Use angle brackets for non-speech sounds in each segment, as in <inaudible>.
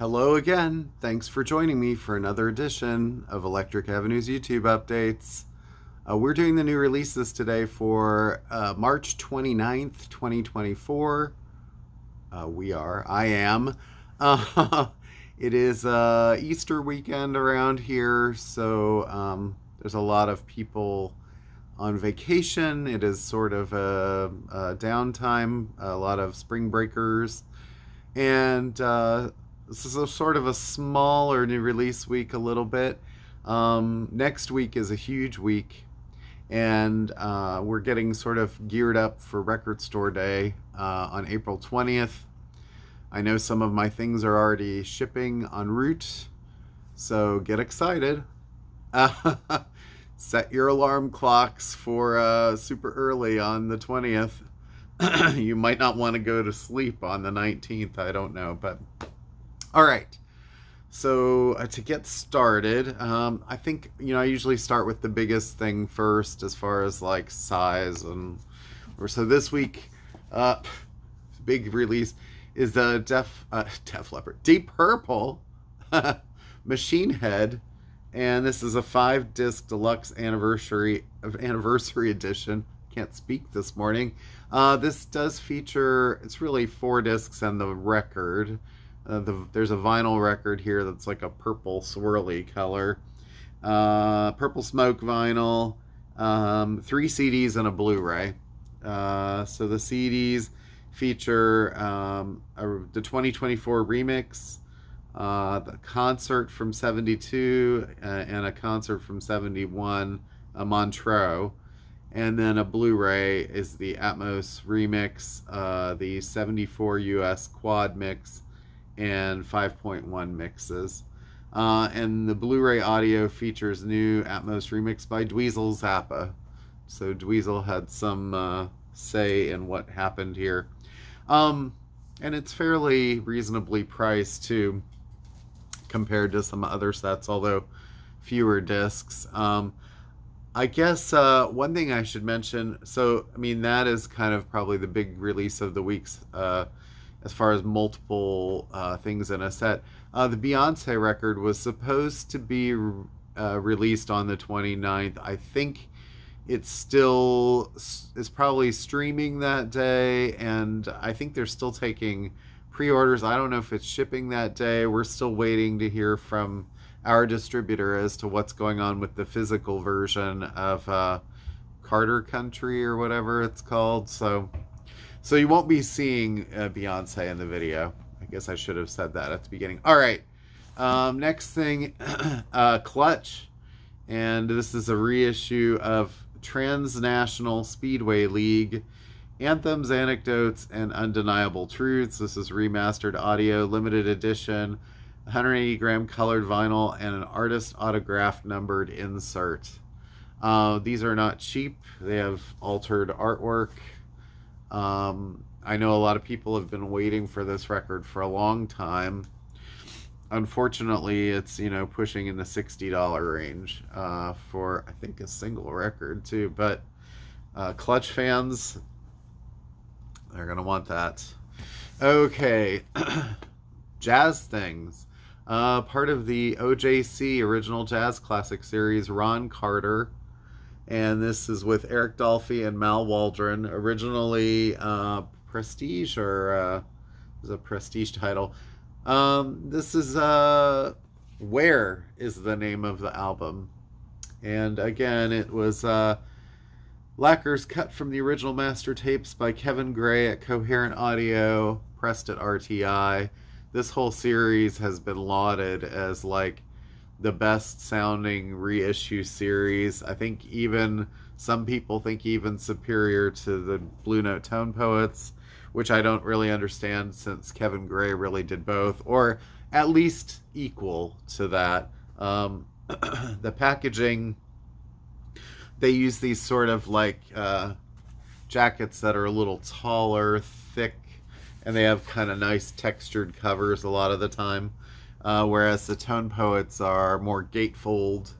Hello again. Thanks for joining me for another edition of Electric Avenue's YouTube updates. Uh, we're doing the new releases today for uh, March 29th, 2024. Uh, we are. I am. <laughs> Uh, it is uh, Easter weekend around here, so um, there's a lot of people on vacation. It is sort of a, a downtime, a lot of spring breakers. And uh, this is a sort of a smaller new release week a little bit. Um, next week is a huge week and uh, we're getting sort of geared up for Record Store Day uh, on April 20th. I know some of my things are already shipping en route, so get excited. <laughs> set your alarm clocks for uh, super early on the 20th. <clears throat> you might not want to go to sleep on the 19th, I don't know, but all right. So uh, to get started, um, I think, you know, I usually start with the biggest thing first as far as like size and, or so this week, uh, big release is the Def, uh, <laughs> Def Leppard, Deep Purple <laughs> Machine Head. And this is a five disc deluxe anniversary of anniversary edition. Can't speak this morning. Uh, this does feature, it's really four discs and the record. Uh, the, there's a vinyl record here that's like a purple swirly color. Uh, purple smoke vinyl, um, three CDs and a Blu-ray. Uh, so the CDs feature um, a, the 2024 remix, uh, the concert from 72, uh, and a concert from 71, a Montreux. And then a Blu-ray is the Atmos remix, uh, the 74 US quad mix, and 5.1 mixes. Uh, and the Blu-ray audio features new Atmos remix by Dweezil Zappa. So Dweezil had some uh, say in what happened here. Um, and it's fairly reasonably priced too, compared to some other sets, although fewer discs. Um, I guess uh, one thing I should mention, so I mean that is kind of probably the big release of the week's uh, as far as multiple uh, things in a set. Uh, the Beyonce record was supposed to be uh, released on the 29th. I think it's still is probably streaming that day, and I think they're still taking pre-orders. I don't know if it's shipping that day. We're still waiting to hear from our distributor as to what's going on with the physical version of uh, Carter Country or whatever it's called. So so you won't be seeing uh, Beyonce in the video. I guess I should have said that at the beginning. All right. Um, next thing, <clears throat> uh, Clutch. And this is a reissue of Transnational Speedway League. Anthems, Anecdotes, and Undeniable Truths. This is remastered audio, limited edition, 180 gram colored vinyl, and an artist autograph numbered insert. Uh, these are not cheap. They have altered artwork. Um, I know a lot of people have been waiting for this record for a long time. Unfortunately, it's you know pushing in the sixty dollar range uh, for I think a single record too. But uh, Clutch fans, they're gonna want that. Okay, <clears throat> jazz things. Uh, part of the OJC Original Jazz Classic Series, Ron Carter and this is with Eric Dolphy and Mal Waldron. Originally, uh, Prestige or uh, is a Prestige title. Um, this is uh, Where is the name of the album, and again, it was uh, lacquers cut from the original master tapes by Kevin Gray at Cohearent Audio, pressed at RTI. This whole series has been lauded as like the best sounding reissue series. I think even some people think even superior to the Blue Note Tone Poets, which I don't really understand since Kevin Gray really did both, or at least equal to that. Um, <clears throat> the packaging, they use these sort of like uh, jackets that are a little taller, thick, and they have kind of nice textured covers a lot of the time. Uh, whereas the tone poets are more gatefold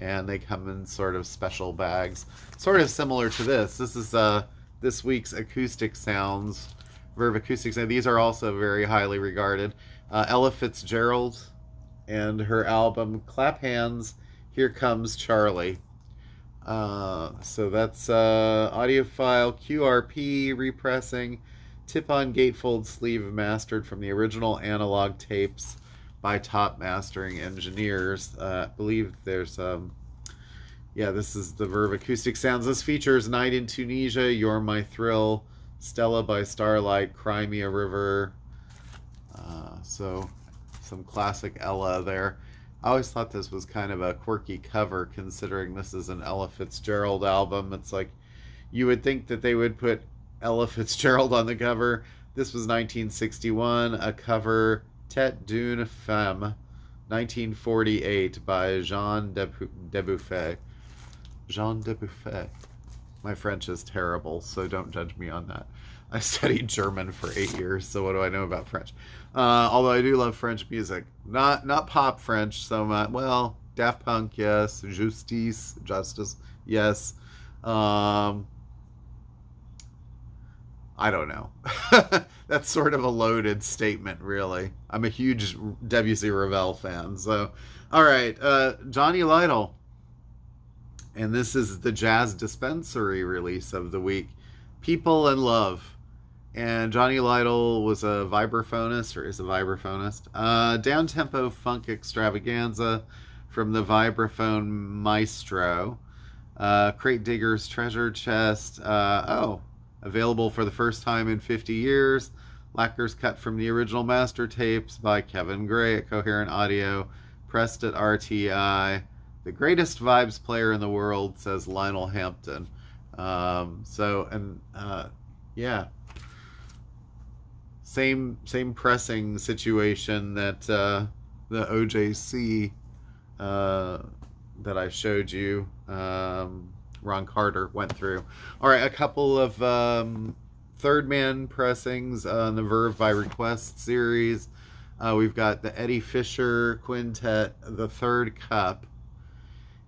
and they come in sort of special bags. Sort of similar to this. This is uh, this week's acoustic sounds Verve Acoustics, and these are also very highly regarded. Uh, Ella Fitzgerald and her album Clap Hands, Here Comes Charlie. Uh, so that's uh, audiophile QRP repressing, tip on gatefold sleeve mastered from the original analog tapes by top mastering engineers. Uh, I believe there's, um, yeah, this is the Verve Acoustic Sounds. This features Night in Tunisia, You're My Thrill, Stella by Starlight, Cry Me a River. Uh, so some classic Ella there. I always thought this was kind of a quirky cover considering this is an Ella Fitzgerald album. It's like you would think that they would put Ella Fitzgerald on the cover. This was 1961, a cover Tête d'une Femme, 1948 by Jean Dubuffet. Jean Dubuffet. My French is terrible, so don't judge me on that. I studied German for eight years, so what do I know about French? Uh, although I do love French music, not not pop French so much. Well, Daft Punk, yes. Justice, Justice, yes. Um, I don't know. <laughs> That's sort of a loaded statement, really. I'm a huge Debussy Ravel fan. So, all right, uh, Johnny Lytle. And this is the Jazz Dispensary release of the week People and Love and Johnny Lytle was a vibraphonist, or is a vibraphonist. Uh, down tempo funk extravaganza from the vibraphone maestro. Uh, Crate Digger's Treasure Chest. Uh, oh, available for the first time in 50 years. Lacquers cut from the original master tapes by Kevin Gray at Cohearent Audio. Pressed at RTI. The greatest vibes player in the world, says Lionel Hampton. Um, so, and uh, yeah, same same pressing situation that uh, the OJC uh, that I showed you, um, Ron Carter went through. All right, a couple of um, third man pressings on the Verve by Request series. Uh, we've got the Eddie Fisher Quintet, the third cup,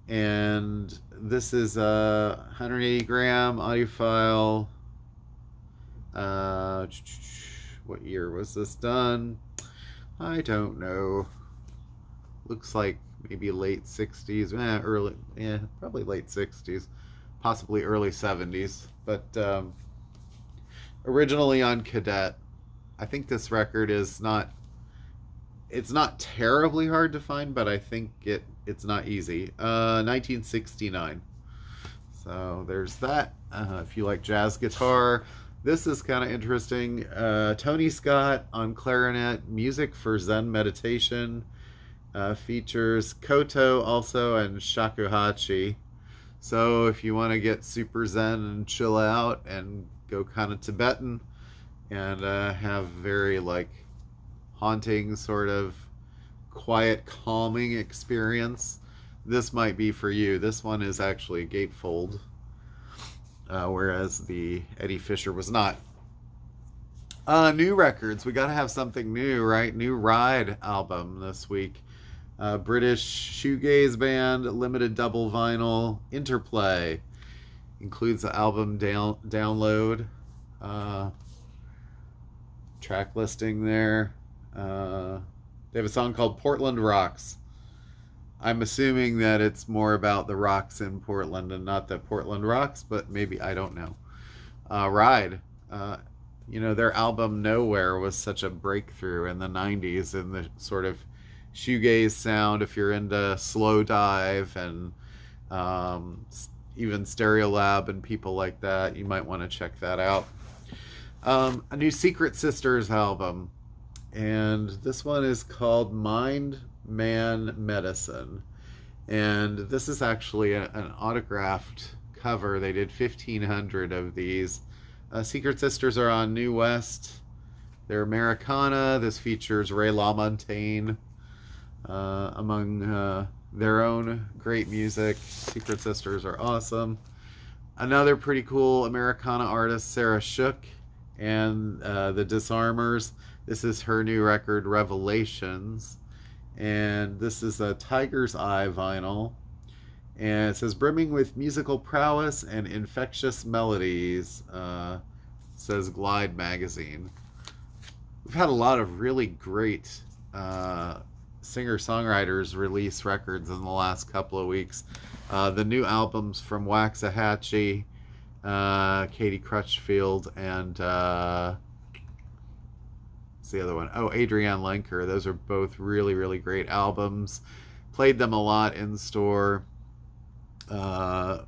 and this is a 180 gram audiophile. Uh, what year was this done? I don't know. Looks like maybe late 60s, eh, early, yeah, probably late 60s, possibly early 70s. But um, originally on Cadet, I think this record is not. It's not terribly hard to find, but I think it it's not easy. Uh, 1969. So there's that. Uh, if you like jazz guitar, this is kind of interesting. Uh, Tony Scott on clarinet, music for Zen meditation. Uh, features Koto also and shakuhachi. So if you want to get super zen and chill out and go kind of Tibetan and uh, have very like haunting sort of quiet calming experience, this might be for you. This one is actually gatefold uh, whereas the Eddie Fisher was not. Uh, new records. We got to have something new, right? New Ride album this week. Uh, British shoegaze band, limited double vinyl, Interplay. Includes the album down, download. Uh, track listing there. Uh, they have a song called Portland Rocks. I'm assuming that it's more about the rocks in Portland and not that Portland rocks, but maybe I don't know. Uh, Ride, uh, you know, their album Nowhere was such a breakthrough in the 90s in the sort of shoegaze sound. If you're into Slowdive and um, even Stereolab and people like that, you might want to check that out. Um, a new Secret Sisters album, and this one is called Mind Man Medicine. And this is actually a, an autographed cover. They did 1,500 of these. Uh, Secret Sisters are on New West. They're Americana. This features Ray LaMontagne uh, among uh, their own great music. Secret Sisters are awesome. Another pretty cool Americana artist, Sarah Shook, and uh, the Disarmers. This is her new record, Revelations and this is a Tiger's Eye vinyl. And it says brimming with musical prowess and infectious melodies. Uh, says Glide Magazine. We've had a lot of really great uh, singer-songwriters release records in the last couple of weeks. Uh, the new albums from Waxahatchee, uh, Katie Crutchfield, and uh, what's the other one? Oh, Adrianne Lenker. Those are both really, really great albums. Played them a lot in store. Uh,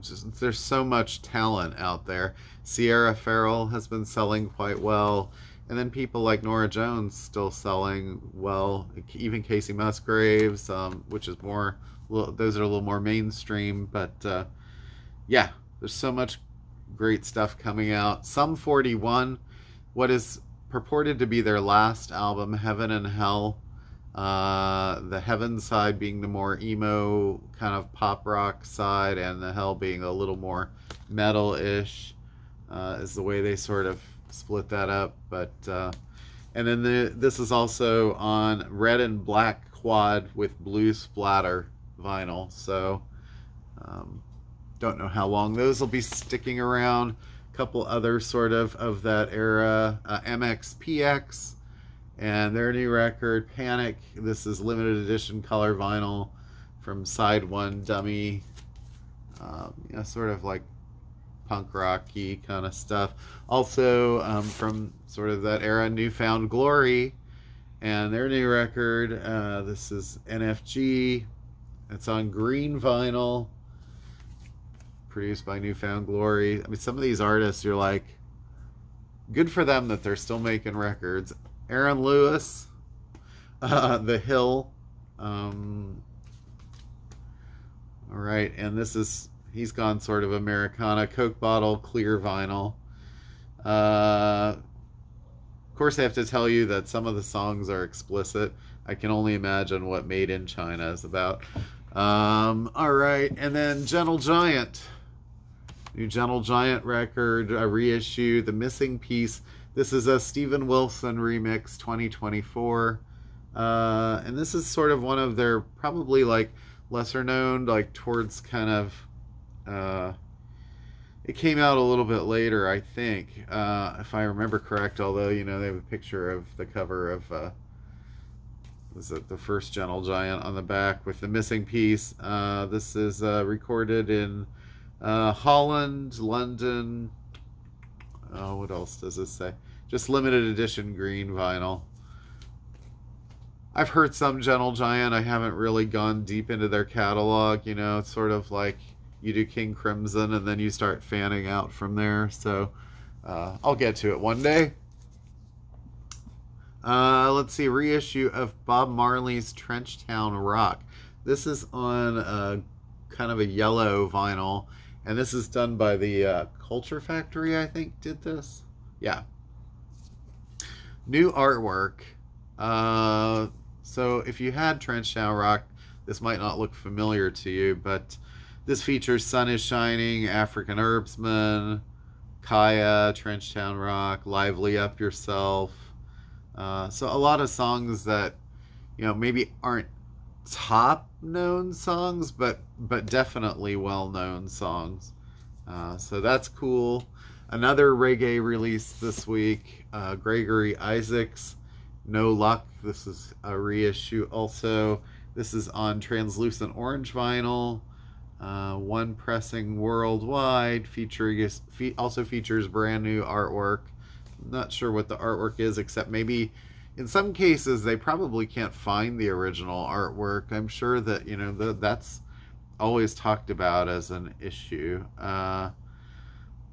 just, there's so much talent out there. Sierra Ferrell has been selling quite well. And then people like Norah Jones still selling well. Even Kacey Musgraves, um, which is more, those are a little more mainstream. But uh, yeah, there's so much great stuff coming out. Sum 41, what is purported to be their last album, Heaven and Hell. Uh, the Heaven side being the more emo kind of pop rock side, and the Hell being a little more metal ish, uh, is the way they sort of split that up. But uh, and then the, this is also on red and black quad with blue splatter vinyl. So um, don't know how long those will be sticking around. A couple other sort of of that era, uh, MXPX and their new record Panic. This is limited edition color vinyl from Side One Dummy. Um, you know, sort of like punk rocky kind of stuff. Also um, from sort of that era, New Found Glory, and their new record. Uh, this is NFG. It's on green vinyl, produced by New Found Glory. I mean, some of these artists, you're like, good for them that they're still making records. Aaron Lewis, <laughs> uh, The Hill. Um, all right, and this is He's gone sort of Americana. Coke bottle, clear vinyl. Uh, of course, I have to tell you that some of the songs are explicit. I can only imagine what Made in China is about. Um, all right, and then Gentle Giant. New Gentle Giant record, a reissue, The Missing Piece. This is a Steven Wilson remix 2024. Uh, and this is sort of one of their probably like lesser known, like towards kind of uh, it came out a little bit later, I think, uh, if I remember correct. Although you know they have a picture of the cover of uh, was it the first Gentle Giant on the back with the missing piece. Uh, this is uh, recorded in uh, Holland, London. Oh, what else does this say? Just limited edition green vinyl. I've heard some Gentle Giant. I haven't really gone deep into their catalog. You know, it's sort of like you do King Crimson, and then you start fanning out from there. So uh, I'll get to it one day. Uh, let's see, reissue of Bob Marley's Trenchtown Rock. This is on a, kind of a yellow vinyl, and this is done by the uh, Culture Factory, I think, did this. Yeah. New artwork. Uh, so if you had Trenchtown Rock, this might not look familiar to you, but this features Sun is Shining, African Herbsman, Kaya, Trenchtown Rock, Lively Up Yourself. Uh, so a lot of songs that, you know, maybe aren't top known songs, but but definitely well known songs. Uh, so that's cool. Another reggae release this week, uh, Gregory Isaacs, No Luck. This is a reissue also. This is on translucent orange vinyl. Uh, one pressing worldwide, featuring also features brand new artwork. not sure what the artwork is, except maybe in some cases they probably can't find the original artwork. I'm sure that you know the, that's always talked about as an issue. Uh,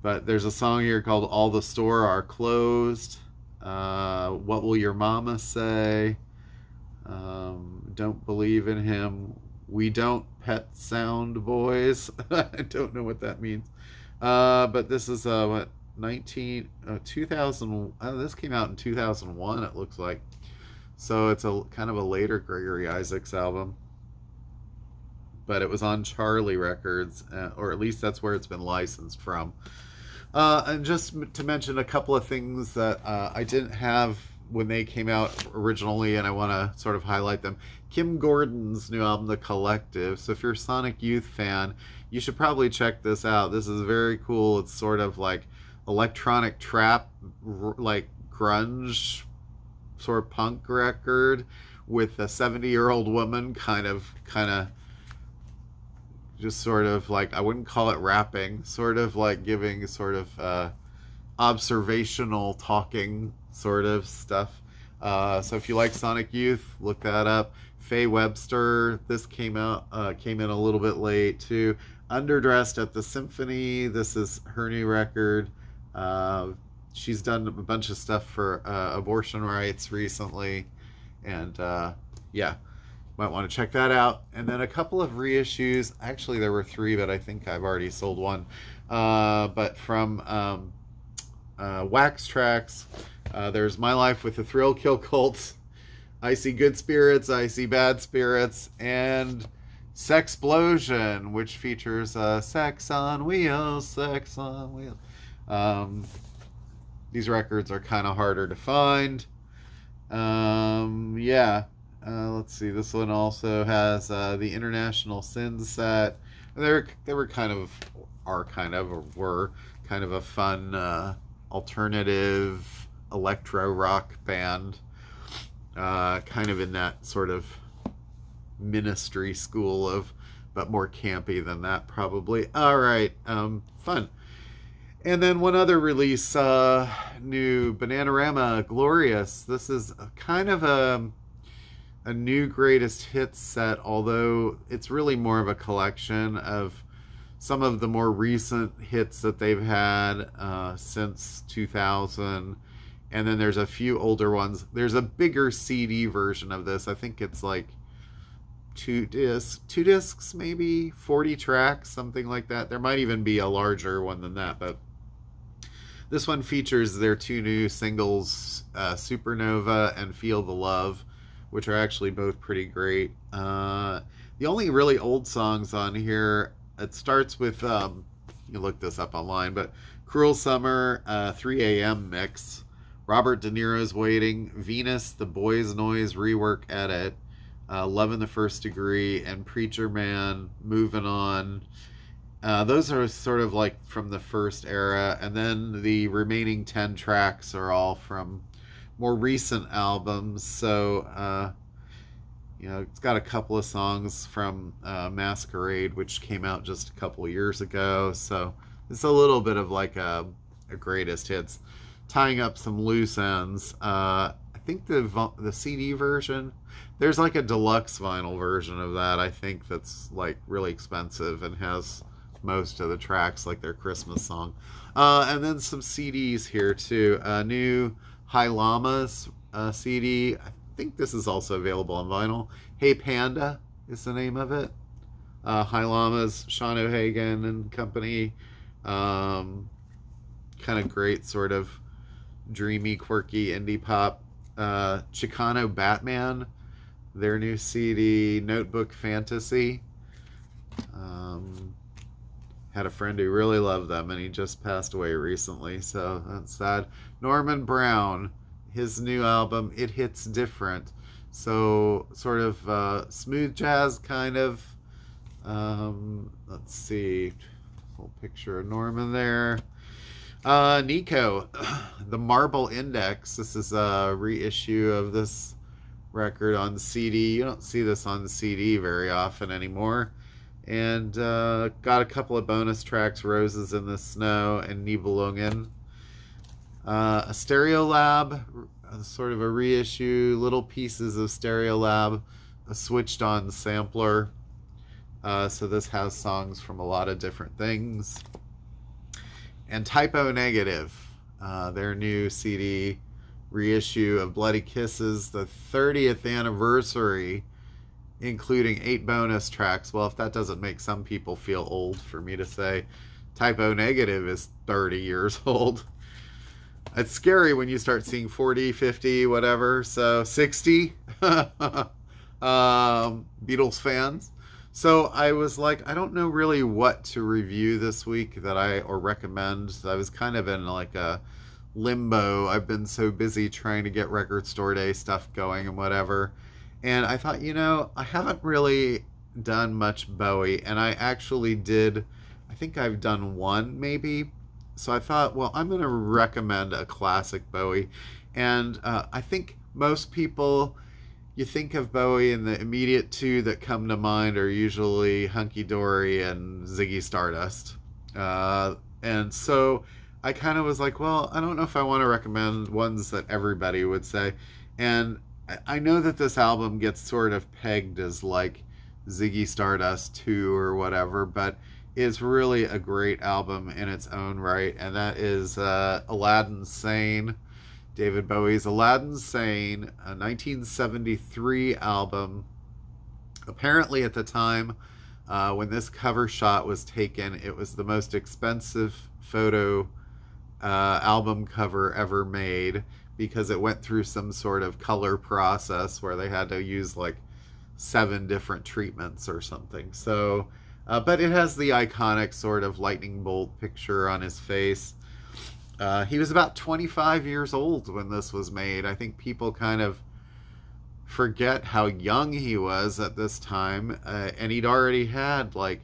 but there's a song here called "All the Store Are Closed." Uh, what will your mama say? Um, don't believe in him. We don't pet sound boys. <laughs> I don't know what that means. Uh, but this is uh, what 19 uh, 2000 uh, this came out in 2001 it looks like so it's a kind of a later gregory isaacs album but it was on charly records uh, or at least that's where it's been licensed from uh, and just to mention a couple of things that i didn't have when they came out originally, and I want to sort of highlight them. Kim Gordon's new album, The Collective. So if you're a Sonic Youth fan, you should probably check this out. This is very cool. It's sort of like electronic trap, like grunge sort of punk record with a 70 year old woman kind of kind of just sort of like I wouldn't call it rapping, sort of like giving sort of uh, observational talking sort of stuff. Uh, so if you like Sonic Youth, look that up. Faye Webster, this came out uh, came in a little bit late too. Underdressed at the Symphony, this is her new record. Uh, she's done a bunch of stuff for uh, abortion rights recently, and uh, yeah, might want to check that out. And then a couple of reissues. Actually, there were three, but I think I've already sold one. Uh, but from um, Wax Trax, uh, there's My Life with the Thrill Kill Cult. I see good spirits, I see bad spirits, and Sexplosion, which features uh, sex on wheels, sex on wheels. Um, these records are kind of harder to find. Um, yeah, uh, let's see. This one also has uh, the International Sins set. They were they were kind of are kind of or were kind of a fun uh, alternative electro rock band, uh, kind of in that sort of ministry school of, but more campy than that probably. All right, um, fun. And then one other release, uh, new Bananarama Glorious. This is kind of a a new greatest hits set, although it's really more of a collection of some of the more recent hits that they've had uh, since 2000. And then there's a few older ones. There's a bigger CD version of this. I think it's like two discs, two discs, maybe 40 tracks, something like that. There might even be a larger one than that, but this one features their two new singles, uh, Supernova and Feel the Love which are actually both pretty great. Uh, the only really old songs on here, it starts with, um, you look this up online, but Cruel Summer, uh, 3 a.m. mix, Robert De Niro's Waiting, Venus, The Boys Noize rework edit, uh, Love in the First Degree, and Preacher Man, Moving On. Uh, those are sort of like from the first era, and then the remaining 10 tracks are all from more recent albums. So, uh, you know, it's got a couple of songs from uh, Masquerade, which came out just a couple years ago. So it's a little bit of like a, a greatest hits, tying up some loose ends. Uh, I think the the CD version, there's like a deluxe vinyl version of that. I think that's like really expensive and has most of the tracks, like their Christmas song. Uh, and then some CDs here too. A new High Llamas uh, CD. I think this is also available on vinyl. Hey Panda is the name of it. Uh, High Llamas, Sean O'Hagan and company. Um, kind of great, sort of dreamy, quirky indie pop. Uh, Chicano Batman, their new CD, Notebook Fantasy. Um, had a friend who really loved them and he just passed away recently so that's sad norman brown his new album it hits different so sort of uh, smooth jazz kind of um, let's see little picture of norman there uh, nico <clears throat> the marble index. This is a reissue of this record on cd you don't see this on cd very often anymore. And uh, got a couple of bonus tracks roses in the snow and nibelungen. Uh, a Stereolab sort of a reissue little pieces of Stereolab, a switched on sampler. Uh, so this has songs from a lot of different things and Type O Negative uh, their new cd reissue of bloody kisses the 30th anniversary including eight bonus tracks. Well, if that doesn't make some people feel old for me to say, Type O Negative is 30 years <laughs> old. It's scary when you start seeing 40, 50, whatever. So 60 <laughs> um, Beatles fans. So I was like, I don't know really what to review this week that I or recommend. I was kind of in like a limbo. I've been so busy trying to get record store day stuff going and whatever. And I thought, you know, I haven't really done much Bowie, and I actually did. I think I've done one maybe so I thought, well, I'm going to recommend a classic Bowie. And uh, I think most people, you think of Bowie, and the immediate two that come to mind are usually Hunky Dory and Ziggy Stardust. Uh, and so I kind of was like, well, I don't know if I want to recommend ones that everybody would say. And I know that this album gets sort of pegged as like Ziggy Stardust 2 or whatever, but is really a great album in its own right, and that is uh, Aladdin Sane. David Bowie's Aladdin Sane, a 1973 album. Apparently, at the time uh, when this cover shot was taken, it was the most expensive photo uh, album cover ever made because it went through some sort of color process where they had to use like seven different treatments or something. So, uh, but it has the iconic sort of lightning bolt picture on his face. Uh, he was about 25 years old when this was made. I think people kind of forget how young he was at this time, uh, and he'd already had like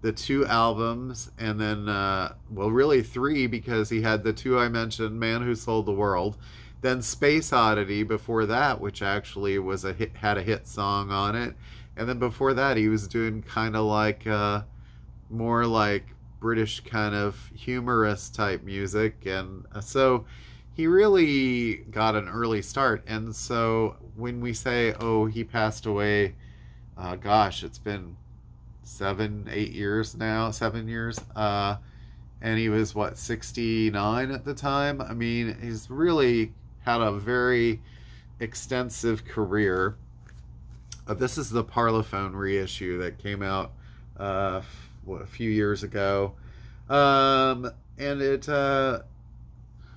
the two albums, and then uh, well, really three because he had the two I mentioned, "Man Who Sold the World," then Space Oddity before that, which actually was a hit, had a hit song on it, and then before that he was doing kind of like uh, more like British kind of humorous type music, and uh, so he really got an early start. And so when we say, "Oh, he passed away," uh, gosh, it's been seven, eight years now, seven years. Uh, and he was what 69 at the time. I mean, he's really had a very extensive career. Uh, this is the Parlophone reissue that came out uh, a few years ago. Um, and it, uh,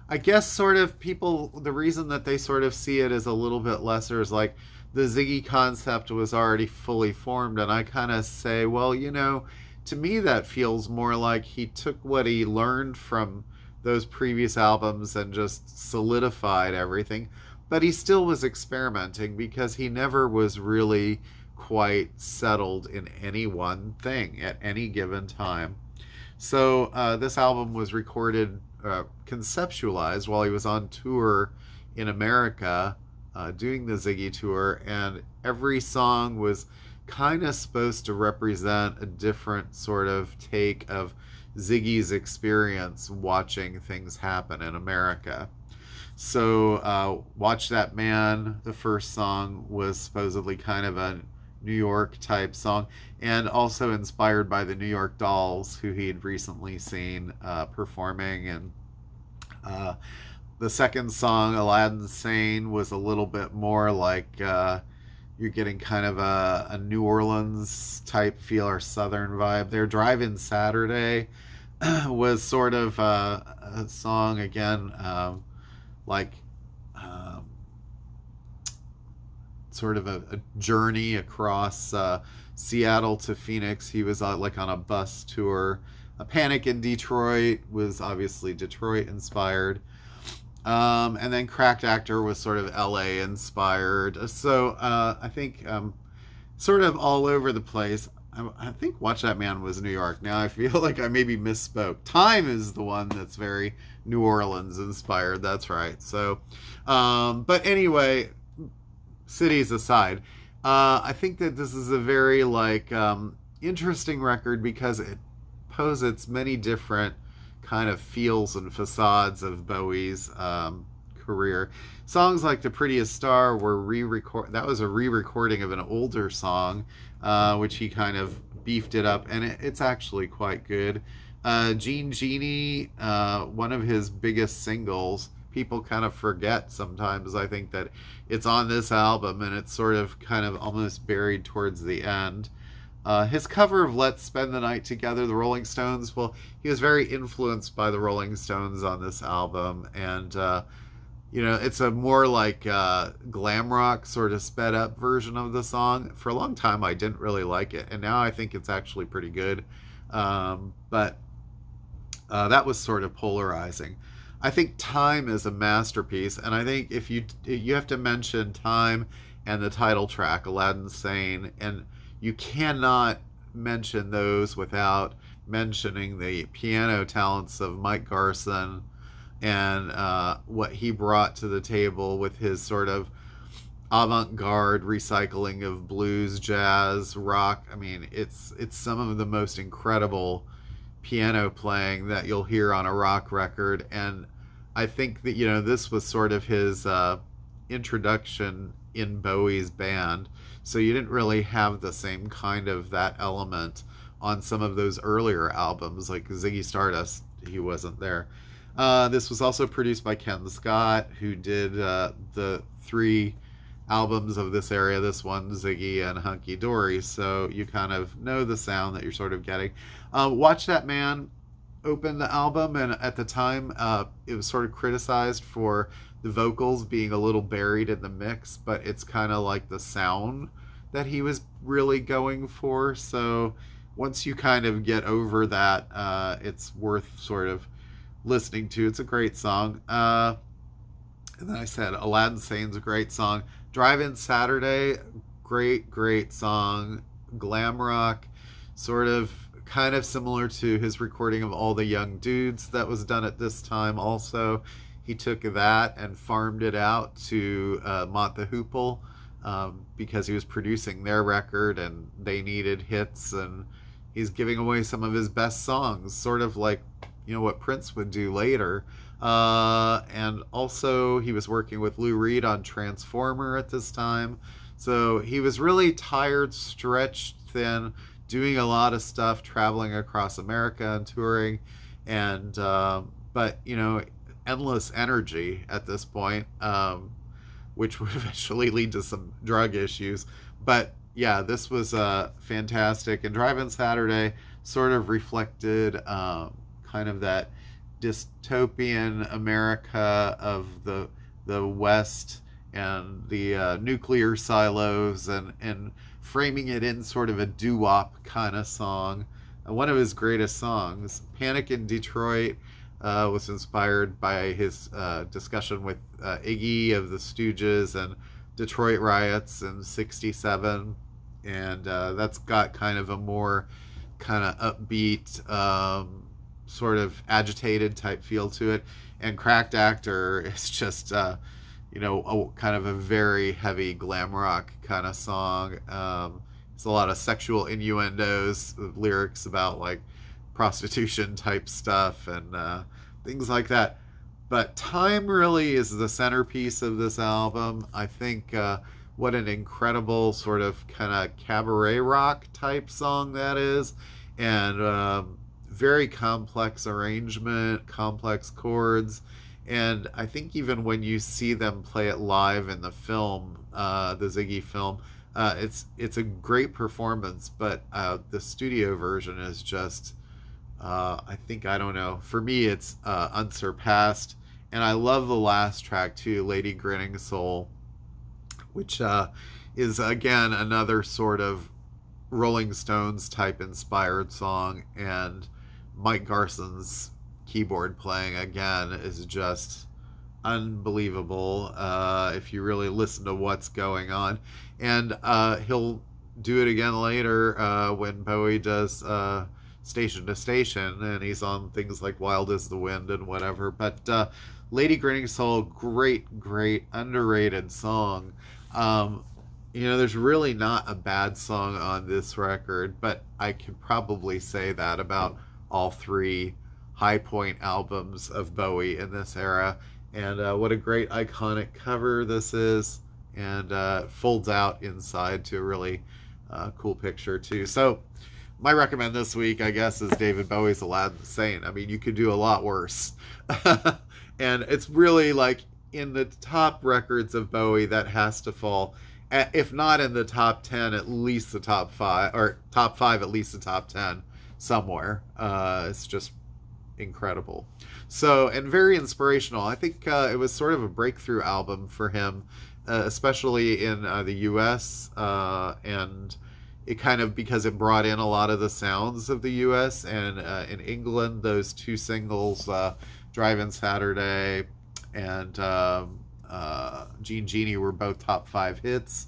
I guess, sort of people, the reason that they sort of see it as a little bit lesser is like the Ziggy concept was already fully formed. And I kind of say, well, you know, to me, that feels more like he took what he learned from those previous albums and just solidified everything. But he still was experimenting because he never was really quite settled in any one thing at any given time. So uh, this album was recorded, uh, conceptualized while he was on tour in America, uh, doing the Ziggy tour, and every song was kind of supposed to represent a different sort of take of Ziggy's experience watching things happen in America. So, uh, Watch That Man, the first song, was supposedly kind of a New York type song, and also inspired by the New York Dolls, who he'd recently seen uh, performing. And uh, the second song, Aladdin Sane, was a little bit more like uh, you're getting kind of a, a, New Orleans type feel or Southern vibe. They're Drive In Saturday <clears throat> was sort of uh, a song again, um, like um, sort of a, a journey across uh, Seattle to Phoenix. He was uh, like on a bus tour. A Panic in Detroit was obviously Detroit inspired. Um, and then Cracked Actor was sort of LA inspired. So uh, I think um, sort of all over the place. I, think Watch That Man was New York. Now I feel <laughs> like I maybe misspoke. Time is the one that's very New Orleans inspired. That's right. So, um, but anyway, cities aside, uh, I think that this is a very like um, interesting record because it posits many different kind of feels and facades of Bowie's um, career. Songs like "The Prettiest Star" were re-record. That was a re-recording of an older song uh, which he kind of beefed it up, and it, it's actually quite good. Uh, Jean Genie, uh, one of his biggest singles, people kind of forget sometimes. I think that it's on this album, and it's sort of kind of almost buried towards the end. Uh, his cover of Let's Spend the Night Together, the Rolling Stones, well, he was very influenced by the Rolling Stones on this album, and uh, you know, it's a more like uh, glam rock sort of sped up version of the song. For a long time, I didn't really like it, and now I think it's actually pretty good. Um, but uh, that was sort of polarizing. I think Time is a masterpiece, and I think if you you have to mention Time and the title track, Aladdin Sane, and you cannot mention those without mentioning the piano talents of Mike Garson and uh, what he brought to the table with his sort of avant-garde recycling of blues, jazz, rock. I mean, it's it's some of the most incredible piano playing that you'll hear on a rock record and I think that you know this was sort of his uh, introduction in Bowie's band, so you didn't really have the same kind of that element on some of those earlier albums, like Ziggy Stardust. He wasn't there. Uh, this was also produced by Ken Scott, who did uh, the three albums of this area this one, Ziggy and Hunky Dory. So you kind of know the sound that you're sort of getting. Uh, Watch That Man opened the album, and at the time, uh, it was sort of criticized for the vocals being a little buried in the mix, but it's kind of like the sound that he was really going for. So once you kind of get over that, uh, it's worth sort of listening to. It's a great song. Uh, and then I said Aladdin Sane's a great song. Drive In Saturday, great, great song. Glam rock, sort of kind of similar to his recording of All the Young Dudes that was done at this time also. He took that and farmed it out to uh, Mott the Hoople um, because he was producing their record and they needed hits and he's giving away some of his best songs, sort of like, you know, what Prince would do later. Uh, and also, he was working with Lou Reed on Transformer at this time. So he was really tired, stretched thin, doing a lot of stuff, traveling across America and touring, and um, but you know, endless energy at this point, um, which would <laughs> eventually lead to some drug issues. But yeah, this was uh, fantastic, and Drive-In Saturday sort of reflected um, kind of that dystopian America of the the West and the uh, nuclear silos and and framing it in sort of a doo-wop kind of song. Uh, one of his greatest songs, Panic in Detroit, uh, was inspired by his uh, discussion with uh, Iggy of the Stooges and Detroit riots in 67. And that's got kind of a more kind of upbeat, um, sort of agitated type feel to it. And Cracked Actor <laughs> is just uh, you know, a, kind of a very heavy glam rock kind of song. Um, it's a lot of sexual innuendos, lyrics about like prostitution type stuff and uh, things like that. But Time really is the centerpiece of this album. I think uh, what an incredible sort of kind of cabaret rock type song that is. And um, very complex arrangement, complex chords and I think even when you see them play it live in the film, uh, the Ziggy film, uh, it's it's a great performance. But uh, the studio version is just, uh, I think I don't know. For me, it's uh, unsurpassed. And I love the last track too, "Lady Grinning Soul," which uh, is again another sort of Rolling Stones type inspired song, and Mike Garson's keyboard playing again is just unbelievable uh, if you really listen to what's going on. And uh, he'll do it again later uh, when Bowie does uh, Station to Station and he's on things like Wild Is the Wind and whatever. But uh, Lady Grinning Soul, great, great, underrated song. Um, you know, there's really not a bad song on this record, but I could probably say that about all three high point albums of Bowie in this era. And uh, what a great iconic cover this is, and uh, folds out inside to a really uh, cool picture too. So, my recommend this week, I guess, is David Bowie's Aladdin Sane. I mean, you could do a lot worse, <laughs> and it's really like in the top records of Bowie that has to fall. If not in the top ten, at least the top five, or top five, at least the top ten somewhere. Uh, it's just incredible. So, and very inspirational. I think uh, it was sort of a breakthrough album for him, uh, especially in uh, the US. Uh, and it kind of, because it brought in a lot of the sounds of the US. And uh, in England, those two singles, uh, Drive In Saturday and um, Jean Genie, were both top five hits.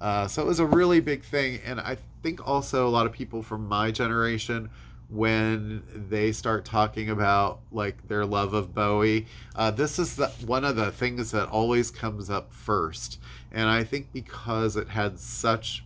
so it was a really big thing. And I think also a lot of people from my generation when they start talking about like their love of Bowie. Uh, this is the, one of the things that always comes up first, and I think because it had such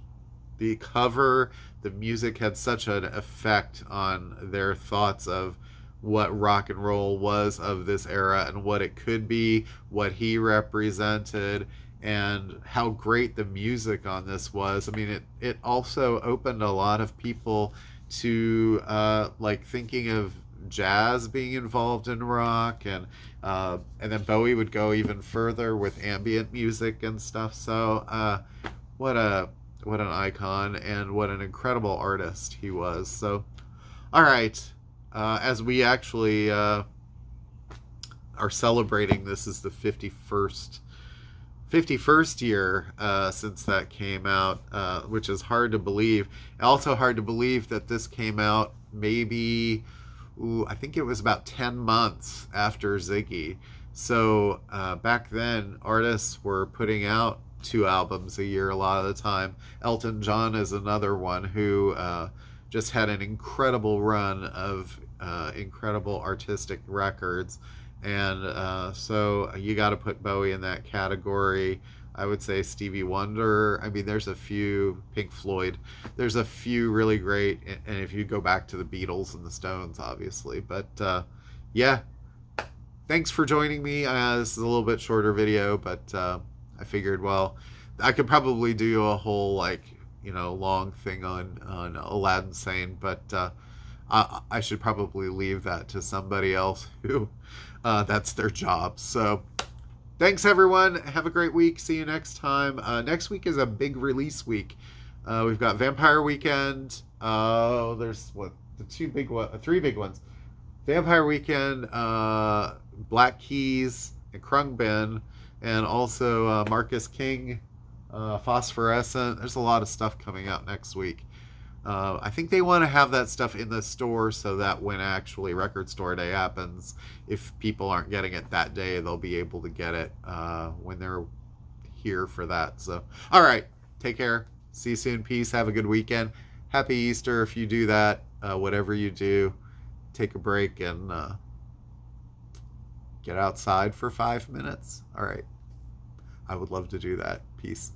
the cover, the music had such an effect on their thoughts of what rock and roll was of this era and what it could be, what he represented, and how great the music on this was. I mean, it it also opened a lot of people to uh, like thinking of jazz being involved in rock and uh, and then Bowie would go even further with ambient music and stuff. So uh, what a what an icon and what an incredible artist he was. So all right, uh, as we actually uh, are celebrating, this is the fifty first 51st year uh, since that came out, uh, which is hard to believe. Also hard to believe that this came out maybe, ooh, I think it was about 10 months after Ziggy. So uh, back then, artists were putting out two albums a year a lot of the time. Elton John is another one who uh, just had an incredible run of uh, incredible artistic records and uh, so you got to put Bowie in that category. I would say Stevie Wonder. I mean, there's a few Pink Floyd. There's a few really great, and if you go back to the Beatles and the Stones, obviously. But uh, yeah, thanks for joining me. Uh, this is a little bit shorter video, but uh, I figured, well, I could probably do a whole like you know long thing on on Aladdin Sane, but uh, I, should probably leave that to somebody else <laughs> who uh, that's their job. So thanks everyone. Have a great week. See you next time. Uh, next week is a big release week. Uh, we've got Vampire Weekend. Uh, there's what the two big one, three big ones. Vampire Weekend, uh, Black Keys, and Khruangbin, and also uh, Marcus King, uh, Phosphorescent. There's a lot of stuff coming out next week. Uh, I think they want to have that stuff in the store so that when actually record store day happens, if people aren't getting it that day, they'll be able to get it uh, when they're here for that. So, all right, take care. See you soon. Peace. Have a good weekend. Happy Easter if you do that. Uh, whatever you do, take a break and uh, get outside for five minutes. All right. I would love to do that. Peace.